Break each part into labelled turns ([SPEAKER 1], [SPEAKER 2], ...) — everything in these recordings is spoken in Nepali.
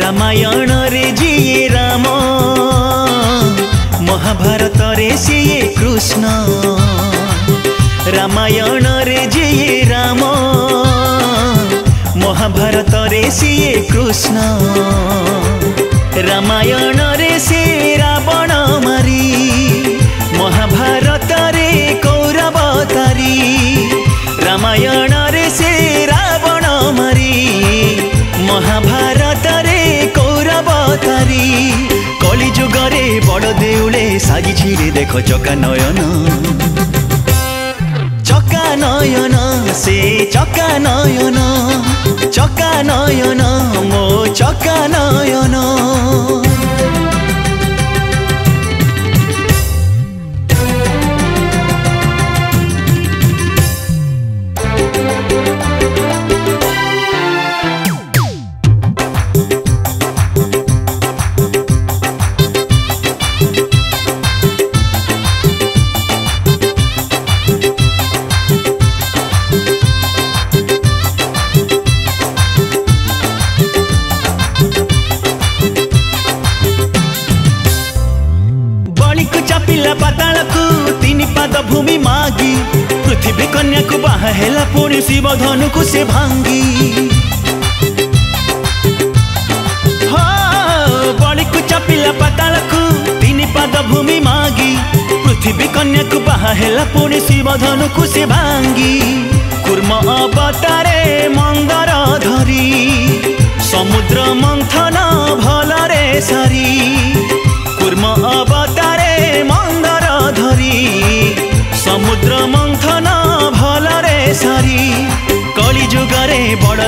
[SPEAKER 1] ରାମାୟଣରେ ଯିଏ ରାମ ମହାଭାରତରେ ସିଏ କୃଷ୍ଣ ରାମାୟଣରେ ଯିଏ ରାମ ମହାଭାରତରେ ସିଏ କୃଷ୍ଣ देउले सागी छिरे देख चक्का नयन चक्का नयन से चक्का नयन भूमि मागी पृथ्वी कन्या को बाह हेला पुणी शिव धनु को से भांगी बड़ी चपिला को तीन भूमि मागी पृथ्वी कन्या को पुणी को से भांगी कूर्म अवतारे धरी समुद्र मंथना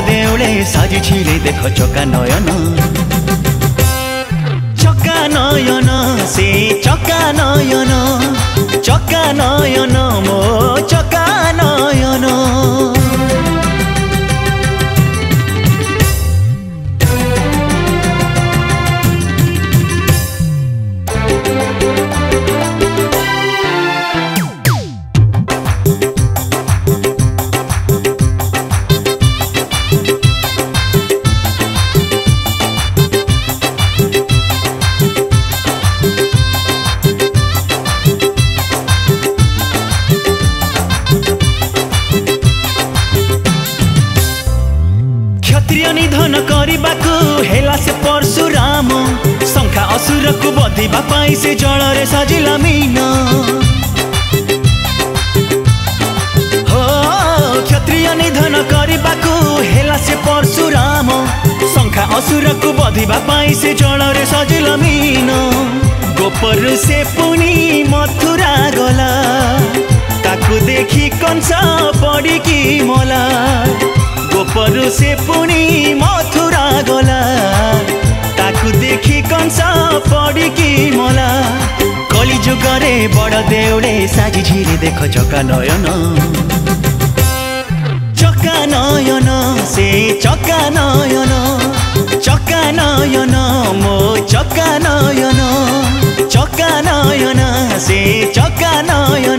[SPEAKER 1] देवले साजी छिले देख चका नयन चका नयन से चका नयन चका नयन म क्षत्रिय निधन करिबाकु हेला से परशुराम शङ्खा असुर को बधिबा पाइ से जल सजिला मीन हो क्षत्रिय निधन करिबाकु हेला से परशुराम शङ्खा असुर को बधिबा पाइ से जल सजिला मीन गोपर से पुनी मथुरा गला ताकु देखि कंस पड़ी की मोला से पुण्य रे बड देडे देख चका नयन चका नयन से नयन चका नयन मो चका नयन चका नयन से नयन